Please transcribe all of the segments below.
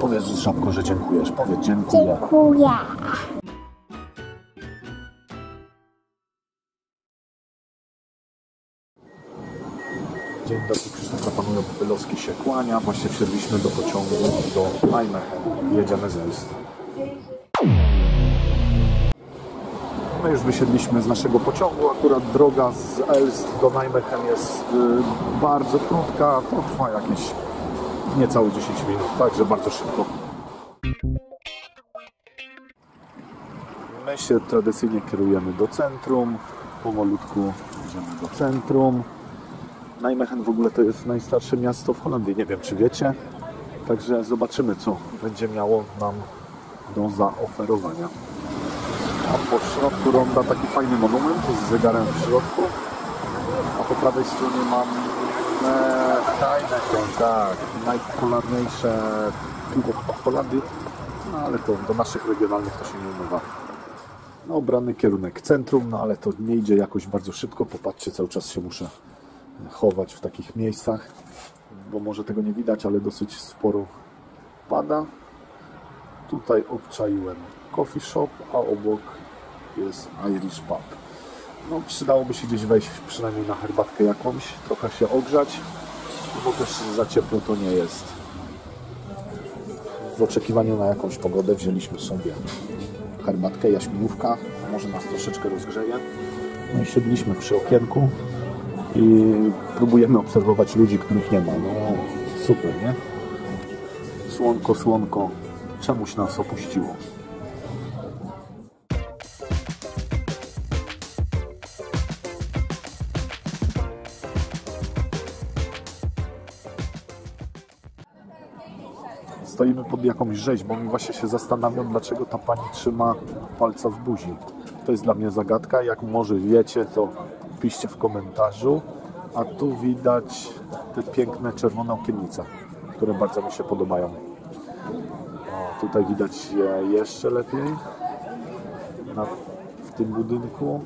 Powiedz Żabko, że dziękujesz. Powiedz dziękuję. Dziękuję. Dzień dobry, Krzysztof Zapanują Popylowski się kłania. Właśnie wsiedliśmy do pociągu do Nijmegen. Jedziemy z Elst. Już wysiedliśmy z naszego pociągu. Akurat droga z Elst do Nijmegen jest y, bardzo krótka. To trwa jakieś niecałe 10 minut, także bardzo szybko. My się tradycyjnie kierujemy do centrum. Powolutku idziemy do centrum. Nijmegen w ogóle to jest najstarsze miasto w Holandii, nie wiem czy wiecie. Także zobaczymy co będzie miało nam do zaoferowania. Środku ronda taki fajny monument z zegarem w środku. A po prawej stronie mam e, Heineken, tak, najpopularniejsze piwo Holandii. No ale to do naszych regionalnych to się nie umywa. No, obrany kierunek centrum, no ale to nie idzie jakoś bardzo szybko. Popatrzcie, cały czas się muszę chować w takich miejscach, bo może tego nie widać, ale dosyć sporo pada. Tutaj obczaiłem coffee shop, a obok jest Irish pub. No, przydałoby się gdzieś wejść przynajmniej na herbatkę jakąś, trochę się ogrzać, bo też za ciepło to nie jest. W oczekiwaniu na jakąś pogodę wzięliśmy sobie herbatkę, jaśminówka, może nas troszeczkę rozgrzeje. No i siedliśmy przy okienku i próbujemy obserwować ludzi, których nie ma. No super, nie? Słonko, słonko, czemuś nas opuściło. Stoimy pod jakąś rzeźbą i właśnie się zastanawiam, dlaczego ta pani trzyma palca w buzi. To jest dla mnie zagadka. Jak może wiecie, to piszcie w komentarzu. A tu widać te piękne czerwone okiennice, które bardzo mi się podobają. O, tutaj widać je jeszcze lepiej na, w tym budynku.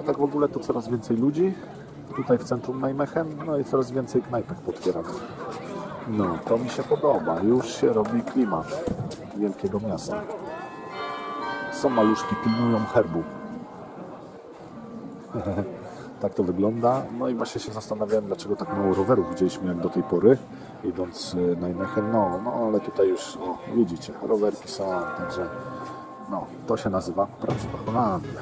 A tak w ogóle to coraz więcej ludzi. Tutaj w centrum Nijmegen, no i coraz więcej knajpek potwieranych. No, to mi się podoba. Już się robi klimat wielkiego miasta. Są maluszki, pilnują herbu. tak to wygląda. No i właśnie się zastanawiałem, dlaczego tak mało rowerów widzieliśmy jak do tej pory, idąc y, na. No, no ale tutaj już, o, widzicie, rowerki są, także no, to się nazywa prawdziwa Holandia.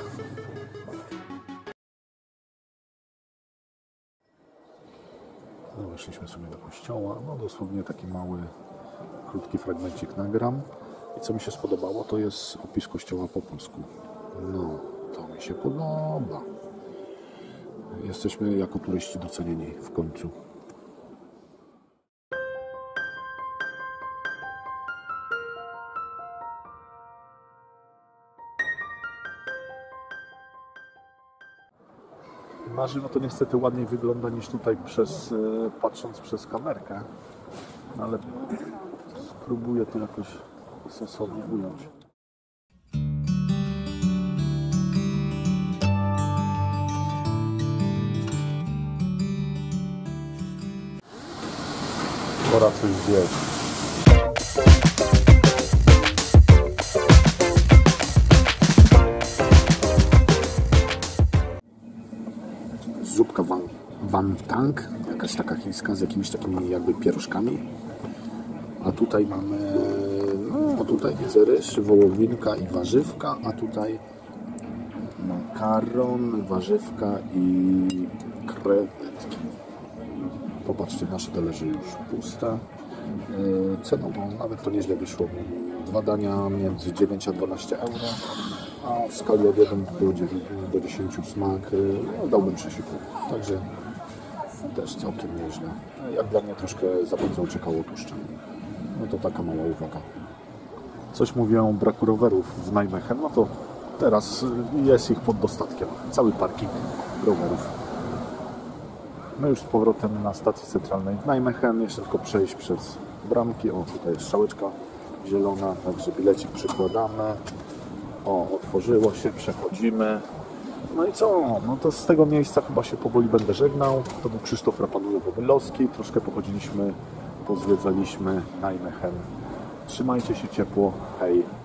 No, weszliśmy sobie do kościoła, no dosłownie taki mały, krótki fragmencik nagram. I co mi się spodobało, to jest opis kościoła po polsku. No, to mi się podoba. Jesteśmy jako turyści docenieni w końcu. Na żywo to niestety ładniej wygląda niż tutaj przez, e, patrząc przez kamerkę, No, ale spróbuję to jakoś sensownie ująć. Pora coś zjeść. Van tank, jakaś taka chińska z jakimiś takimi jakby pierożkami. A tutaj mamy, no tutaj widzę ryż, wołowinka i warzywka, a tutaj makaron, warzywka i krewetki. Popatrzcie, nasze talerze już puste. Yy, Cenowo nawet to nieźle wyszło. Dwa dania między 9 a 12 euro, a w skali od 1 do 9, do 10 smak yy, no, dałbym 6,5. Także też całkiem nieźle. Jak dla mnie troszkę za bardzo uciekało tłuszcza. No to taka mała uwaga. Coś mówię o braku rowerów w Nijmegen, no to teraz jest ich pod dostatkiem. Cały parking rowerów. My już z powrotem na stacji centralnej w Nijmegen. Jeszcze tylko przejść przez bramki. O, tutaj jest strzałeczka zielona, także bilecik przykładamy. O, otworzyło się, przechodzimy. No i co? No to z tego miejsca chyba się powoli będę żegnał. To był Krzysztof Rapanujowo-Wylowski. Troszkę pochodziliśmy, pozwiedzaliśmy Najmehen. Trzymajcie się ciepło. Hej.